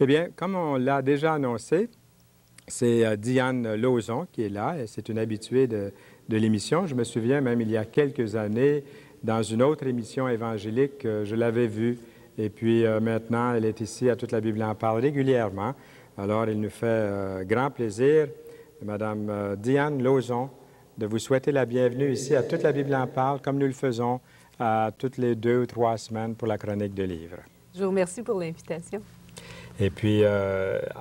Eh bien, comme on l'a déjà annoncé, c'est euh, Diane Lauzon qui est là. C'est une habituée de, l'émission. Je me souviens même il y a quelques années, dans une autre émission évangélique, je l'avais vue. Et puis euh, maintenant, elle est ici à Toute la Bible en parle régulièrement. Alors, il nous fait euh, grand plaisir, Madame euh, Diane Lauzon, de vous souhaiter la bienvenue ici à Toute la Bible en parle, comme nous le faisons toutes les deux ou trois semaines pour la chronique de livres. Je vous remercie pour l'invitation. Et puis,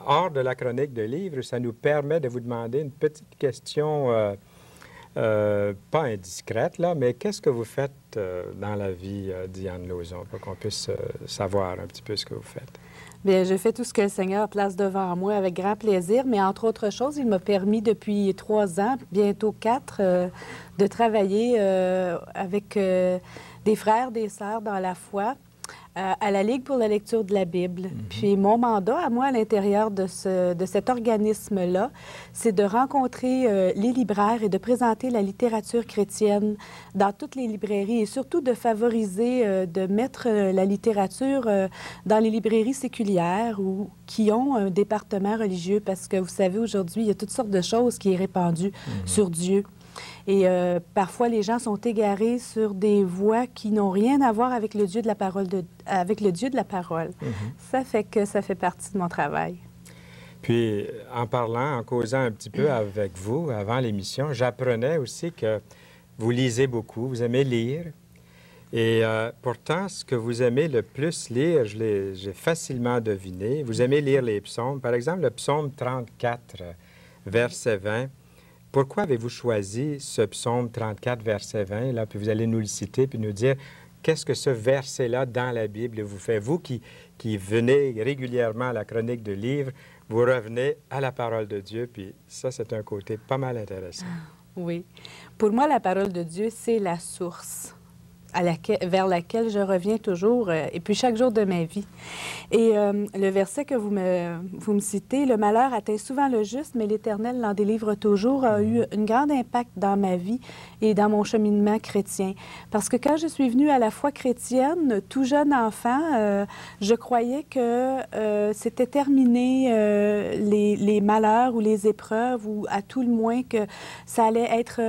hors de la chronique de livres, ça nous permet de vous demander une petite question euh, pas indiscrète, là, mais qu'est-ce que vous faites euh, dans la vie, euh, Diane Lauzon, pour qu'on puisse savoir un petit peu ce que vous faites? Bien, je fais tout ce que le Seigneur place devant moi avec grand plaisir, mais entre autres choses, il m'a permis depuis trois ans, bientôt quatre, de travailler avec des frères, des sœurs dans la foi euh, à la Ligue pour la lecture de la Bible. Mhm. Puis mon mandat à moi à l'intérieur de, ce, de cet organisme-là, c'est de rencontrer euh, les libraires et de présenter la littérature chrétienne dans toutes les librairies et surtout de favoriser, euh, de mettre la littérature dans les librairies séculières ou qui ont un département religieux parce que vous savez, aujourd'hui, il y a toutes sortes de choses qui est répandues mhm. sur Dieu. Et euh, parfois, les gens sont égarés sur des voies qui n'ont rien à voir avec le Dieu de la parole. De, avec le Dieu de la parole. Mhm. Ça fait que ça fait partie de mon travail. Puis, en parlant, en causant un petit peu avec vous avant l'émission, j'apprenais aussi que vous lisez beaucoup, vous aimez lire. Et euh, pourtant, ce que vous aimez le plus lire, je l'ai facilement deviné. Vous aimez lire les psaumes. Par exemple, le psaume 34, verset 20. Pourquoi avez-vous choisi ce psaume 34, verset 20? Là, puis vous allez nous le citer, puis nous dire qu'est-ce que ce verset-là dans la Bible vous fait? Vous qui, qui venez régulièrement à la chronique de livres, vous revenez à la parole de Dieu, puis ça, c'est un côté pas mal intéressant. Oui. Pour moi, la parole de Dieu, c'est la source vers laquelle je reviens toujours, euh, et puis chaque jour de ma vie. Et euh, le verset que vous me, vous me citez, le malheur atteint souvent le juste, mais l'Éternel l'en délivre toujours, a eu un grand impact dans ma vie et dans mon cheminement chrétien. Parce que quand je suis venue à la foi chrétienne, tout jeune enfant, euh, je croyais que c'était terminé les, les, malheurs ou les épreuves, ou à tout le moins que ça allait être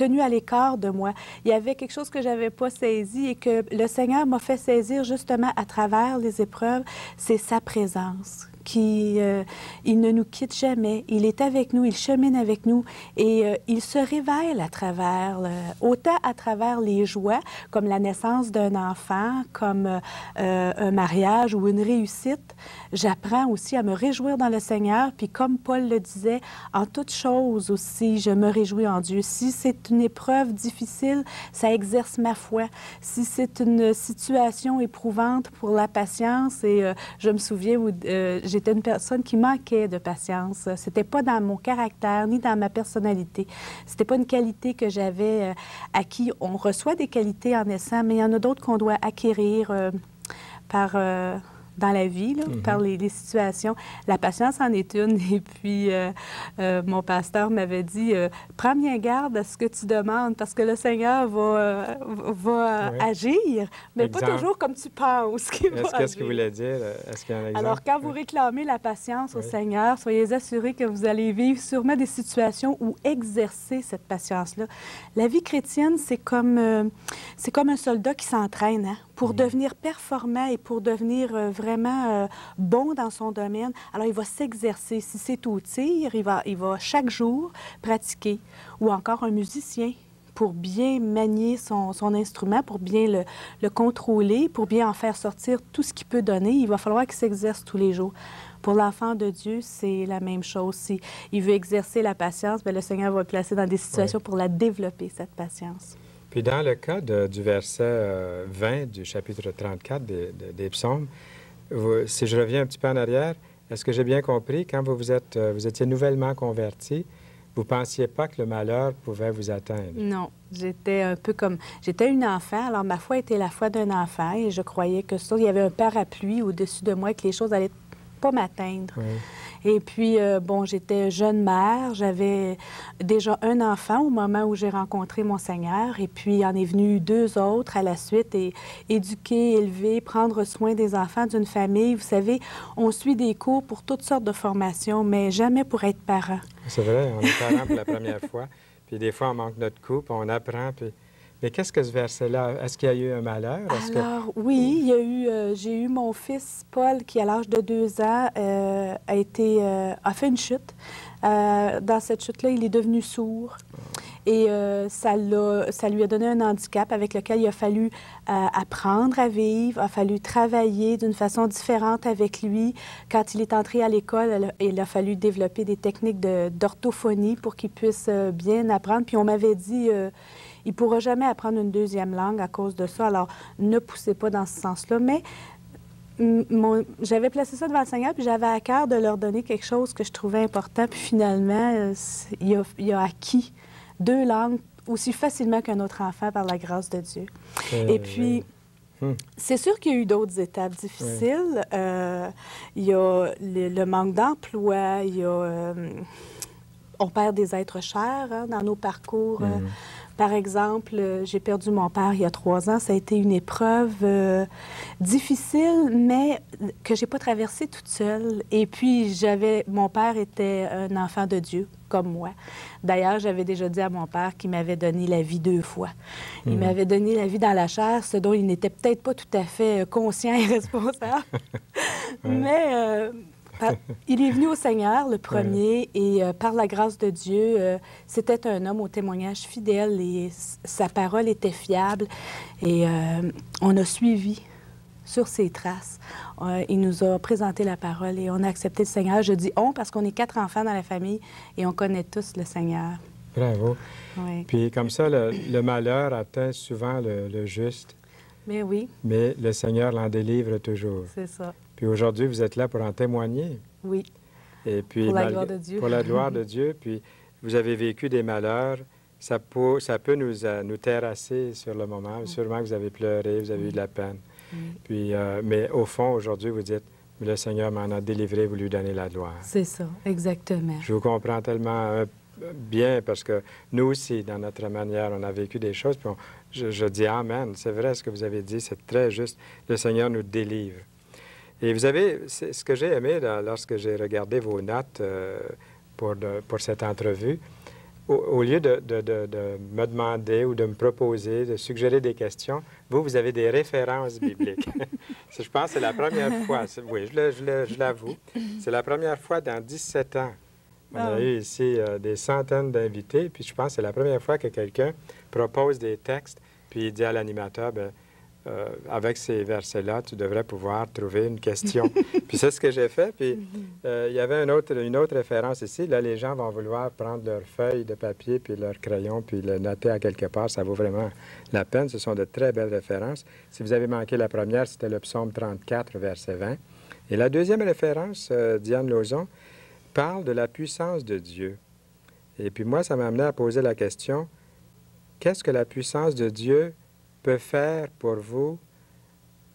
tenu à l'écart de moi. Il y avait quelque chose que j'avais pas saisi et que le Seigneur m'a fait saisir justement à travers les épreuves, c'est sa présence qui euh, il ne nous quitte jamais. Il est avec nous, il chemine avec nous et euh, il se révèle à travers, autant à travers les joies, comme la naissance d'un enfant, comme euh, un mariage ou une réussite. J'apprends aussi à me réjouir dans le Seigneur. Puis comme Paul le disait, en toute chose aussi, je me réjouis en Dieu. Si c'est une épreuve difficile, ça exerce ma foi. Si c'est une situation éprouvante pour la patience, et je me souviens où j'étais une personne qui manquait de patience. C'était pas dans mon caractère ni dans ma personnalité. C'était pas une qualité que j'avais euh, qui On reçoit des qualités en naissant, mais il y en a d'autres qu'on doit acquérir euh, par euh, dans la vie, là, par mhm. les, situations. La patience en est une. Et puis, euh, euh, mon pasteur m'avait dit euh, Prends bien garde à ce que tu demandes parce que le Seigneur va, va agir, mais pas toujours comme tu penses qu'il va Qu'est-ce qu'il voulait dire y a un? Alors, quand vous réclamez la patience au Seigneur, soyez assurés que vous allez vivre sûrement des situations où exercer cette patience-là. La vie chrétienne, c'est comme, c'est comme un soldat qui s'entraîne. Hein? Pour devenir performant et pour devenir euh, vraiment euh, bon dans son domaine, alors il va s'exercer. Si c'est au tir, il va, il va chaque jour pratiquer. Ou encore un musicien pour bien manier son, son instrument, pour bien le, le, contrôler, pour bien en faire sortir tout ce qu'il peut donner, il va falloir qu'il s'exerce tous les jours. Pour l'enfant de Dieu, c'est la même chose. Si il veut exercer la patience, bien, le Seigneur va le placer dans des situations pour la développer, cette patience. Puis dans le cas du verset 20 euh, du chapitre 34 des, psaumes, si je reviens un petit peu en arrière, est-ce que j'ai bien compris, quand vous, vous, êtes, euh, vous étiez nouvellement converti, vous ne pensiez pas que le malheur pouvait vous atteindre? Non, j'étais un peu comme... J'étais une enfant, alors ma foi était la foi d'un enfant et je croyais que ça, il y avait un parapluie au-dessus de moi, que les choses allaient pas m'atteindre. Et puis, euh, bon, j'étais jeune mère, j'avais déjà un enfant au moment où j'ai rencontré mon Seigneur, et puis il en est venu deux autres à la suite, et éduquer, élever, prendre soin des enfants d'une famille. Vous savez, on suit des cours pour toutes sortes de formations, mais jamais pour être parent. C'est vrai, on est parent pour la première fois, puis des fois, on manque notre coup, puis on apprend, puis mais qu'est-ce que ce verset-là? Est-ce qu'il y a eu un malheur? Alors, oui, il y a eu, euh, j'ai eu mon fils Paul qui, à l'âge de deux ans, euh, a, été, euh, a fait une chute. dans cette chute-là, il est devenu sourd. Et ça, ça lui a donné un handicap avec lequel il a fallu apprendre à vivre, il a fallu travailler d'une façon différente avec lui. Quand il est entré à l'école, il a fallu développer des techniques d'orthophonie pour qu'il puisse bien apprendre. Puis on m'avait dit il ne pourra jamais apprendre une deuxième langue à cause de ça. Alors, ne poussez pas dans ce sens-là. Mais j'avais placé ça devant le Seigneur, puis j'avais à cœur de leur donner quelque chose que je trouvais important. Puis finalement, euh, il a, acquis deux langues aussi facilement qu'un autre enfant par la grâce de Dieu. Euh, Et puis, hmm. c'est sûr qu'il y a eu d'autres étapes difficiles. Euh, il y a le, manque d'emploi, il y a... on perd des êtres chers hein, dans nos parcours. Hmm. Par exemple, euh, j'ai perdu mon père il y a trois ans. Ça a été une épreuve euh, difficile, mais que j'ai pas traversée toute seule. Et puis, j'avais, mon père était un enfant de Dieu, comme moi. D'ailleurs, j'avais déjà dit à mon père qu'il m'avait donné la vie deux fois. Il mhm. m'avait donné la vie dans la chair, ce dont il n'était peut-être pas tout à fait conscient et responsable. Mais ah, il est venu au Seigneur, le premier, et euh, par la grâce de Dieu, euh, c'était un homme au témoignage fidèle et sa parole était fiable. Et euh, on a suivi sur ses traces. il nous a présenté la parole et on a accepté le Seigneur. Je dis on parce qu'on est quatre enfants dans la famille et on connaît tous le Seigneur. Bravo. Puis comme ça, le, malheur atteint souvent le, le juste. Mais oui. Mais le Seigneur l'en délivre toujours. C'est ça. Puis aujourd'hui, vous êtes là pour en témoigner. Oui. Et puis, pour la gloire de Dieu. Pour la gloire de Dieu. Puis vous avez vécu des malheurs. Ça peut, ça peut nous, euh, nous terrasser sur le moment. Sûrement que vous avez pleuré, vous avez eu de la peine. Puis, euh, mais au fond, aujourd'hui, vous dites, le Seigneur m'en a délivré, vous lui donnez la gloire. C'est ça, exactement. Je vous comprends tellement euh, bien parce que nous aussi, dans notre manière, on a vécu des choses. Puis je, je dis Amen. C'est vrai ce que vous avez dit, c'est très juste. Le Seigneur nous délivre. Et vous avez, ce que j'ai aimé lorsque j'ai regardé vos notes euh, pour, pour cette entrevue, au, lieu de, de, de, me demander ou de me proposer, de suggérer des questions, vous, vous avez des références bibliques. je pense que c'est la première fois, oui, je l'avoue, c'est la première fois dans 17 ans. On a ah. eu ici euh, des centaines d'invités, puis je pense que c'est la première fois que quelqu'un propose des textes, puis il dit à l'animateur, ben, euh, avec ces versets-là, tu devrais pouvoir trouver une question. puis c'est ce que j'ai fait. Puis euh, il y avait une autre, référence ici. Là, les gens vont vouloir prendre leur feuille de papier puis leur crayon puis le noter à quelque part. Ça vaut vraiment la peine. Ce sont de très belles références. Si vous avez manqué la première, c'était le psaume 34, verset 20. Et la deuxième référence, euh, Diane Lauzon, parle de la puissance de Dieu. Et puis moi, ça m'a amené à poser la question, qu'est-ce que la puissance de Dieu peut faire pour vous,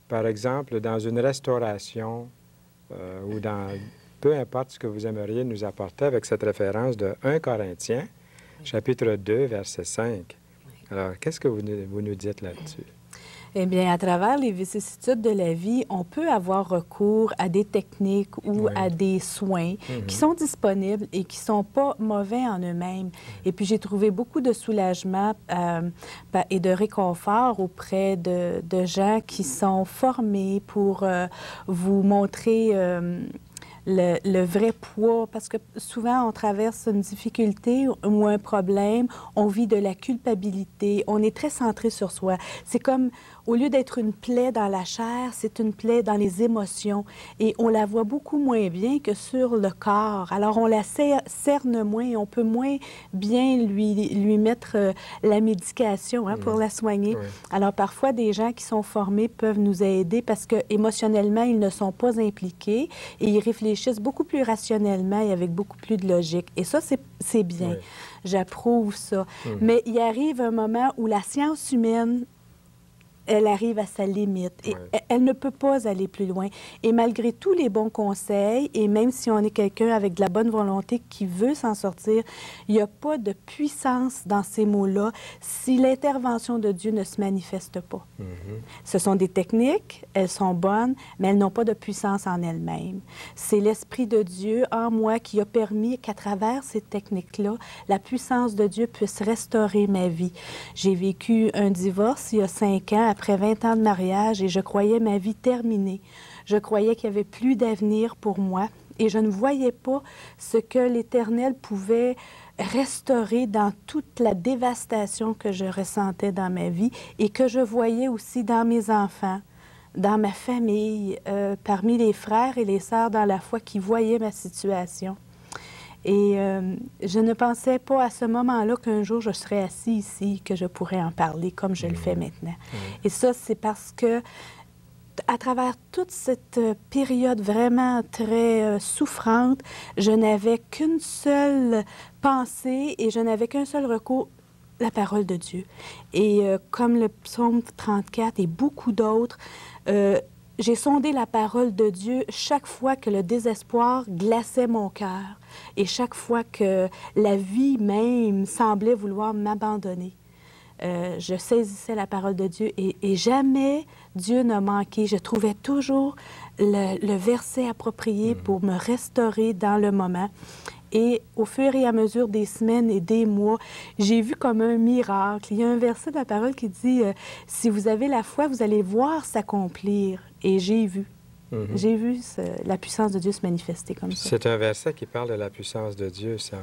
par exemple, dans une restauration euh, ou dans peu importe ce que vous aimeriez nous apporter avec cette référence de 1 Corinthiens, chapitre 2, verset 5. Alors, qu'est-ce que vous, vous nous dites là-dessus? Eh bien, à travers les vicissitudes de la vie, on peut avoir recours à des techniques ou à des soins qui mhm. sont disponibles et qui ne sont pas mauvais en eux-mêmes. Et puis, j'ai trouvé beaucoup de soulagement euh, et de réconfort auprès de, de, gens qui sont formés pour euh, vous montrer... Euh, le, le, vrai poids, parce que souvent on traverse une difficulté ou un problème, on vit de la culpabilité, on est très centré sur soi. C'est comme au lieu d'être une plaie dans la chair, c'est une plaie dans les émotions et on la voit beaucoup moins bien que sur le corps. Alors on la cerne moins, on peut moins bien lui, lui mettre euh, la médication hein, pour mm. la soigner. Alors parfois des gens qui sont formés peuvent nous aider parce que émotionnellement ils ne sont pas impliqués et ils réfléchissent beaucoup plus rationnellement et avec beaucoup plus de logique. Et ça c'est bien. J'approuve ça. Mm. Mais il arrive un moment où la science humaine elle arrive à sa limite et Ouais. elle, elle ne peut pas aller plus loin. Et malgré tous les bons conseils, et même si on est quelqu'un avec de la bonne volonté qui veut s'en sortir, il n'y a pas de puissance dans ces mots-là si l'intervention de Dieu ne se manifeste pas. Mhm. Ce sont des techniques, elles sont bonnes, mais elles n'ont pas de puissance en elles-mêmes. C'est l'Esprit de Dieu en moi qui a permis qu'à travers ces techniques-là, la puissance de Dieu puisse restaurer ma vie. J'ai vécu un divorce il y a cinq ans, après 20 ans de mariage, et je croyais ma vie terminée. Je croyais qu'il n'y avait plus d'avenir pour moi, et je ne voyais pas ce que l'Éternel pouvait restaurer dans toute la dévastation que je ressentais dans ma vie et que je voyais aussi dans mes enfants, dans ma famille, euh, parmi les frères et les sœurs dans la foi qui voyaient ma situation. Et euh, je ne pensais pas à ce moment-là qu'un jour je serais assis ici, que je pourrais en parler comme je le fais maintenant. Et ça, c'est parce que à travers toute cette euh, période vraiment très euh, souffrante, je n'avais qu'une seule pensée et je n'avais qu'un seul recours, la parole de Dieu. Et euh, comme le psaume 34 et beaucoup d'autres, j'ai sondé la parole de Dieu chaque fois que le désespoir glaçait mon cœur et chaque fois que la vie même semblait vouloir m'abandonner. Euh, je saisissais la parole de Dieu et, et jamais Dieu n'a manqué. Je trouvais toujours le, le verset approprié pour me restaurer dans le moment. Et au fur et à mesure des semaines et des mois, j'ai vu comme un miracle. Il y a un verset de la parole qui dit euh, Si vous avez la foi, vous allez voir s'accomplir. Et j'ai vu. Mhm. J'ai vu ce- la puissance de Dieu se manifester comme ça. C'est un verset qui parle de la puissance de Dieu, ça.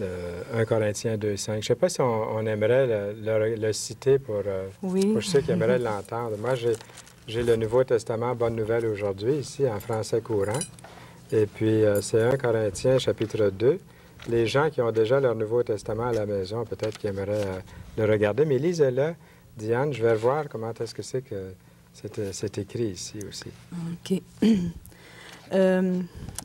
Euh, 1 Corinthiens 2, 5. Je ne sais pas si on, on aimerait le, le- le citer pour, euh, Oui. pour ceux qui aimeraient l'entendre. Moi, j'ai, j'ai le Nouveau Testament, Bonne Nouvelle aujourd'hui, ici, en français courant. Et puis, euh, c'est 1 Corinthiens, chapitre 2. Les gens qui ont déjà leur Nouveau Testament à la maison, peut-être qu'ils aimeraient euh, le regarder. Mais lisez-le, Diane, je vais voir comment est-ce que c'est que c'est, écrit ici aussi. Euh,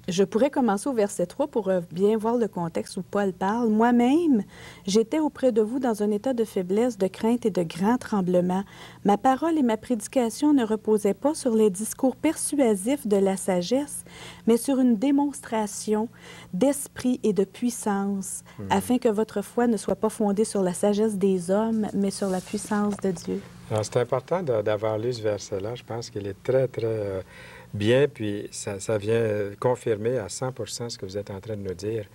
je pourrais commencer au verset 3 pour euh, bien voir le contexte où Paul parle. Moi-même, j'étais auprès de vous dans un état de faiblesse, de crainte et de grand tremblement. Ma parole et ma prédication ne reposaient pas sur les discours persuasifs de la sagesse, mais sur une démonstration d'esprit et de puissance, afin que votre foi ne soit pas fondée sur la sagesse des hommes, mais sur la puissance de Dieu. C'est important d'avoir lu ce verset-là. Je pense qu'il est très, très euh, bien, puis ça, ça vient confirmer à 100% ce que vous êtes en train de nous dire.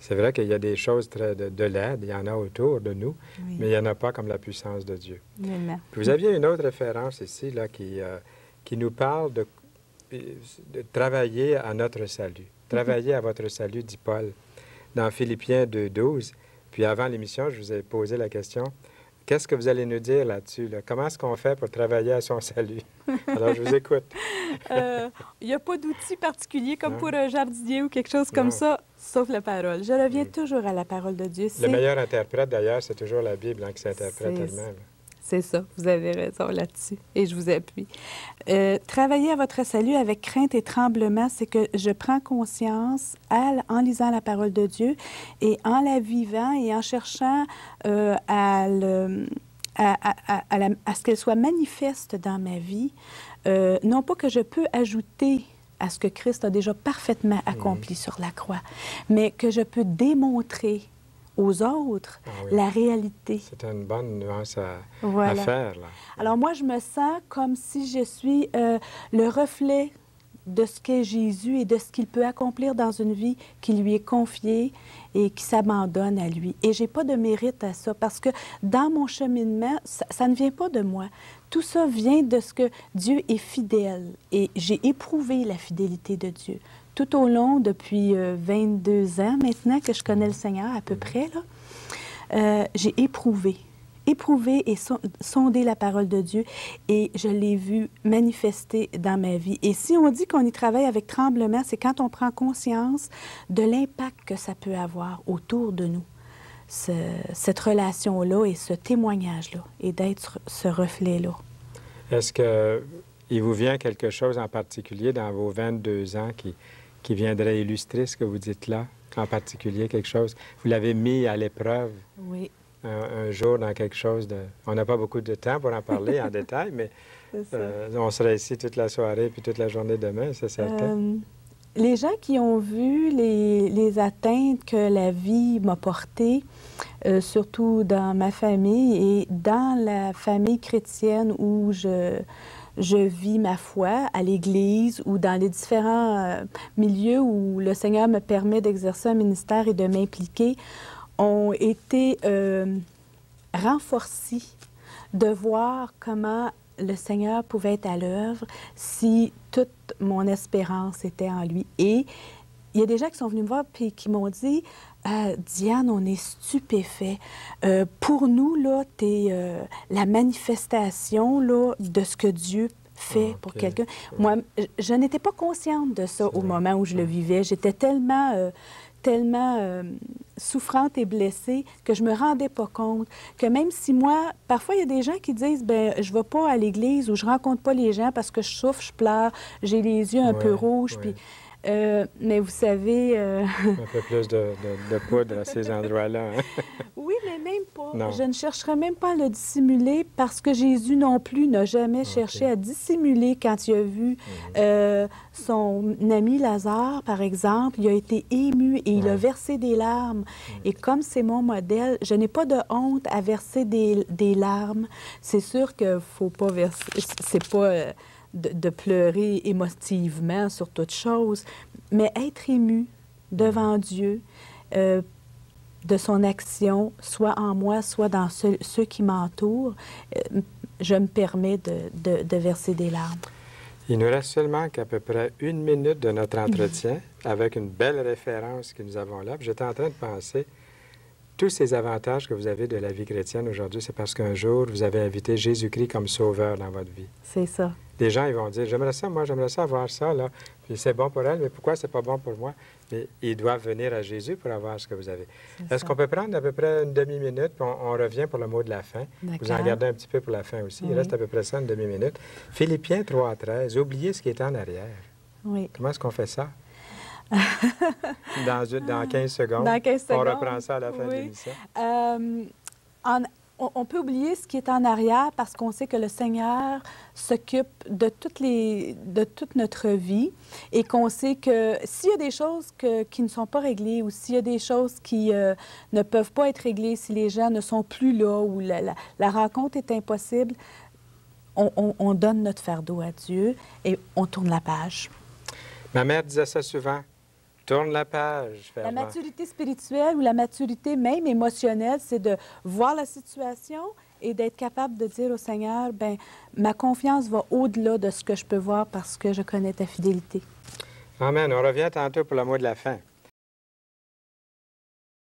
C'est vrai qu'il y a des choses très de, de l'aide, il y en a autour de nous, Oui. mais il n'y en a pas comme la puissance de Dieu. Amen. Vous aviez une autre référence ici, là, qui, euh, qui nous parle de, de travailler à notre salut. Travailler à votre salut, dit Paul, dans Philippiens 2.12. Puis avant l'émission, je vous ai posé la question, qu'est-ce que vous allez nous dire là-dessus? là? Comment est-ce qu'on fait pour travailler à son salut? Alors, je vous écoute. Euh, Il n'y a pas d'outil particulier comme Non. pour un jardinier ou quelque chose comme Non. ça, sauf la parole. Je reviens Mm. toujours à la parole de Dieu. Le meilleur interprète, d'ailleurs, c'est toujours la Bible hein, qui s'interprète elle-même. C'est ça, vous avez raison là-dessus et je vous appuie. Euh, travailler à votre salut avec crainte et tremblement, c'est que je prends conscience à- en lisant la parole de Dieu et en la vivant et en cherchant euh, à, le- à- à- à- à la- à ce qu'elle soit manifeste dans ma vie. Euh, non pas que je peux ajouter à ce que Christ a déjà parfaitement accompli sur la croix, mais que je peux démontrer aux autres Ah oui. la réalité. C'est une bonne nuance à, à Voilà. faire, là. Alors moi, je me sens comme si je suis euh, le reflet de ce qu'est Jésus et de ce qu'il peut accomplir dans une vie qui lui est confiée et qui s'abandonne à lui. Et j'ai pas de mérite à ça parce que dans mon cheminement, ça, ça ne vient pas de moi. Tout ça vient de ce que Dieu est fidèle et j'ai éprouvé la fidélité de Dieu tout au long depuis euh, 22 ans maintenant que je connais le Seigneur à peu près. Euh, j'ai éprouvé, éprouvé et son- sondé la parole de Dieu et je l'ai vu manifester dans ma vie. Et si on dit qu'on y travaille avec tremblement, c'est quand on prend conscience de l'impact que ça peut avoir autour de nous, ce- cette relation-là et ce témoignage-là, et d'être ce reflet-là. Est-ce qu'il vous vient quelque chose en particulier dans vos 22 ans qui, qui viendrait illustrer ce que vous dites là? En particulier, quelque chose? Vous l'avez mis à l'épreuve? Oui. un, jour dans quelque chose de... On n'a pas beaucoup de temps pour en parler en détail, mais euh, on sera ici toute la soirée puis toute la journée demain, c'est certain. Euh, les gens qui ont vu les, les atteintes que la vie m'a portées, euh, surtout dans ma famille et dans la famille chrétienne où je, je vis ma foi à l'Église ou dans les différents milieux où le Seigneur me permet d'exercer un ministère et de m'impliquer, ont été renforcés de voir comment le Seigneur pouvait être à l'œuvre si toute mon espérance était en lui. Et il y a des gens qui sont venus me voir et qui m'ont dit euh, Diane, on est stupéfait. Euh, pour nous, là, tu es euh, la manifestation là, de ce que Dieu fait pour quelqu'un. Moi, je n'étais pas consciente de ça au moment où je le vivais. J'étais tellement tellement souffrante et blessée que je me rendais pas compte que même si moi, parfois il y a des gens qui disent ben je vais pas à l'église ou je rencontre pas les gens parce que je souffre, je pleure, j'ai les yeux un peu rouges, puis euh, mais vous savez... Euh... Un peu plus de, de, poudre à ces endroits-là. Hein? oui, mais même pas. Je ne chercherai même pas à le dissimuler parce que Jésus non plus n'a jamais cherché à dissimuler quand il a vu mhm. euh, son ami Lazare, par exemple. Il a été ému et il a versé des larmes. Mhm. Et comme c'est mon modèle, je n'ai pas de honte à verser des, des larmes. C'est sûr qu'il ne faut pas verser... C'est pas... De, pleurer émotivement sur toute chose, mais être ému devant Dieu euh, de son action, soit en moi, soit dans ceux, qui m'entourent, euh, je me permets de, de, verser des larmes. Il nous reste seulement qu'à peu près une minute de notre entretien avec une belle référence que nous avons là. J'étais en train de penser, tous ces avantages que vous avez de la vie chrétienne aujourd'hui, c'est parce qu'un jour, vous avez invité Jésus-Christ comme sauveur dans votre vie. C'est ça. Les gens, ils vont dire, j'aimerais ça, moi, j'aimerais ça avoir ça, là. Puis c'est bon pour elle, mais pourquoi c'est pas bon pour moi? Mais ils doivent venir à Jésus pour avoir ce que vous avez. Est-ce qu'on peut prendre à peu près une demi-minute, puis on, revient pour le mot de la fin? Vous en gardez un petit peu pour la fin aussi. Il reste à peu près ça, une demi-minute. Philippiens 3 à 13, oubliez ce qui est en arrière. Oui. Comment est-ce qu'on fait ça? dans, dans 15 secondes. Dans 15 secondes. On reprend ça à la fin de l'émission. Euh, on, peut oublier ce qui est en arrière parce qu'on sait que le Seigneur s'occupe de, de toute notre vie et qu'on sait que s'il y a des choses qui ne sont pas réglées ou s'il y a des choses qui euh, ne peuvent pas être réglées, si les gens ne sont plus là ou la, la, rencontre est impossible, on, on donne notre fardeau à Dieu et on tourne la page. Ma mère disait ça souvent. Tourne la page. La maturité spirituelle ou la maturité même émotionnelle, c'est de voir la situation et d'être capable de dire au Seigneur, ben ma confiance va au-delà de ce que je peux voir parce que je connais ta fidélité. Amen. On revient tantôt pour le mot de la fin.